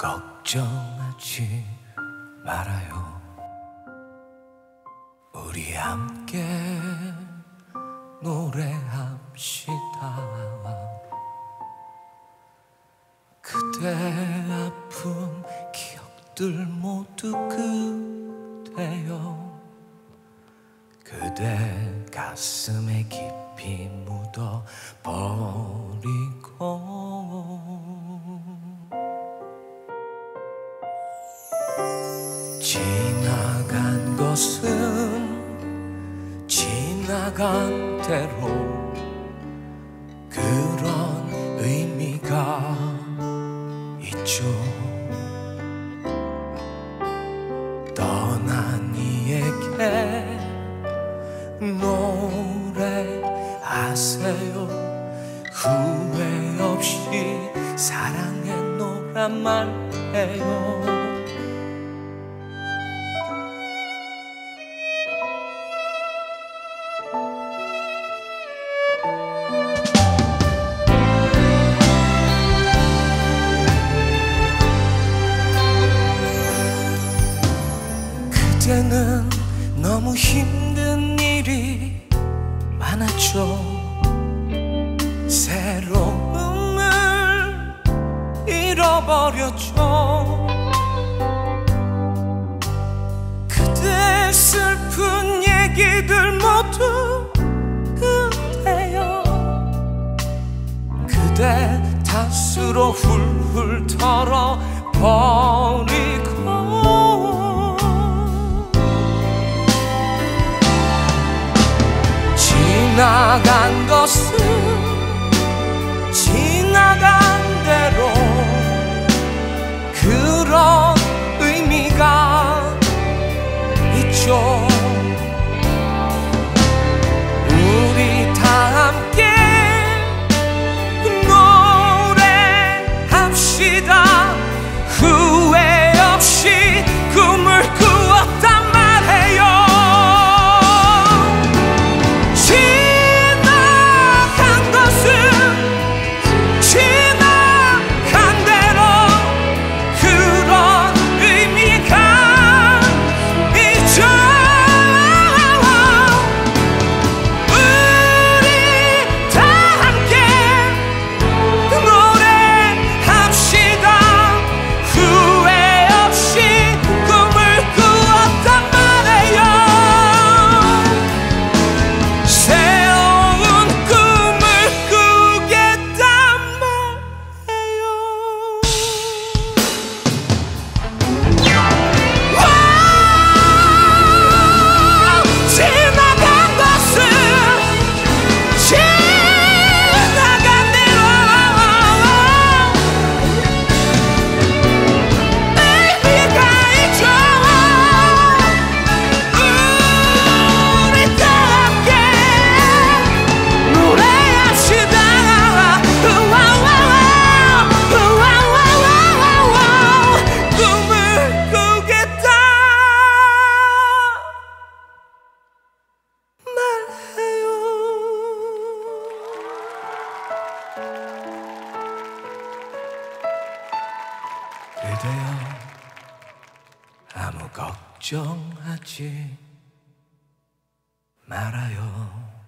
걱정하지 말아요. 우리 함께 노래합시다. 그대 아픈 기억들 모두 그대요. 그대 가슴에 깊이 묻어 버리고 지나간 것은 지나간 대로 그런 의미가 있죠. 떠난 이에게 노래하세요. 후회 없이 사랑했노란 말해요 그때는 너무 힘든 일이 많았죠. 새로움을 잃어버렸죠. 그대 슬픈 얘기들 모두 그대요 그대 탓으로 훌훌 털어버리 나간 것은 그대여 아무 걱정하지 말아요